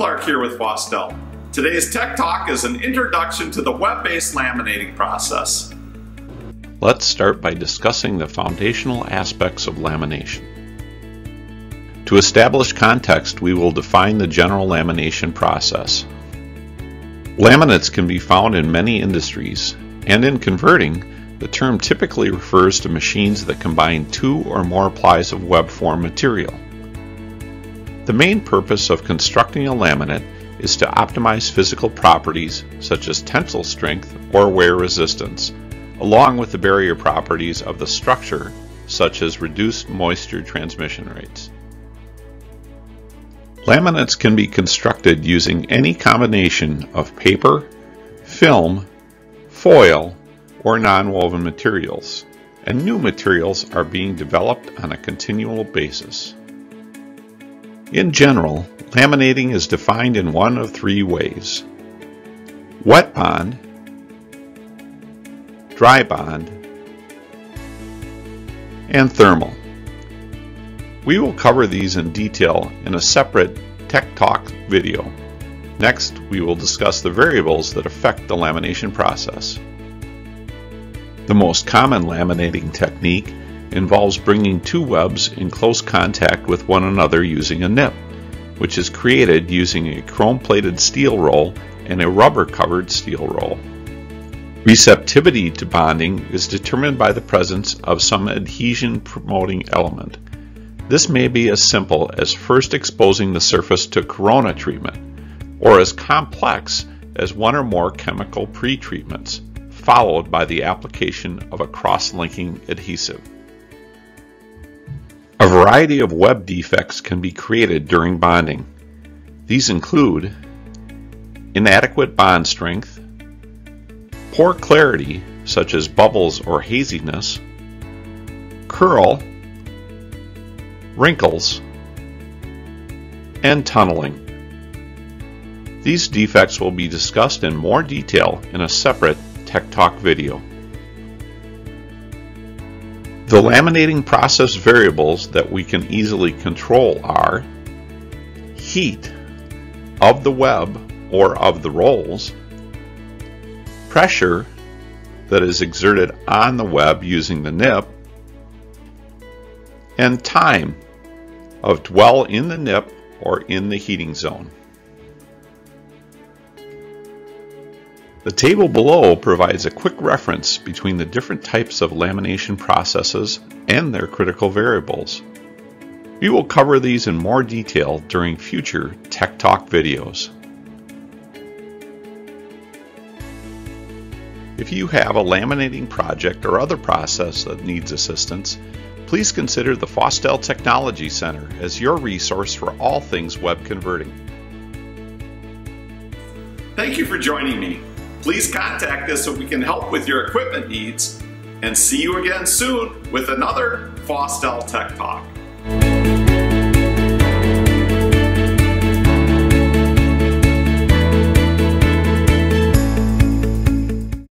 Clark here with Faustel. Today's Tech Talk is an introduction to the web-based laminating process. Let's start by discussing the foundational aspects of lamination. To establish context, we will define the general lamination process. Laminates can be found in many industries, and in converting, the term typically refers to machines that combine two or more plies of web form material. The main purpose of constructing a laminate is to optimize physical properties such as tensile strength or wear resistance, along with the barrier properties of the structure such as reduced moisture transmission rates. Laminates can be constructed using any combination of paper, film, foil, or nonwoven materials, and new materials are being developed on a continual basis. In general, laminating is defined in one of three ways. Wet bond, dry bond, and thermal. We will cover these in detail in a separate Tech Talk video. Next, we will discuss the variables that affect the lamination process. The most common laminating technique involves bringing two webs in close contact with one another using a nip, which is created using a chrome-plated steel roll and a rubber-covered steel roll. Receptivity to bonding is determined by the presence of some adhesion-promoting element. This may be as simple as first exposing the surface to corona treatment, or as complex as one or more chemical pretreatments, followed by the application of a cross-linking adhesive. A variety of web defects can be created during bonding. These include inadequate bond strength, poor clarity such as bubbles or haziness, curl, wrinkles, and tunneling. These defects will be discussed in more detail in a separate Tech Talk video. The laminating process variables that we can easily control are heat of the web or of the rolls, pressure that is exerted on the web using the nip, and time of dwell in the nip or in the heating zone. The table below provides a quick reference between the different types of lamination processes and their critical variables. We will cover these in more detail during future Tech Talk videos. If you have a laminating project or other process that needs assistance, please consider the Faustel Technology Center as your resource for all things web converting. Thank you for joining me. Please contact us so we can help with your equipment needs and see you again soon with another Faustel Tech Talk.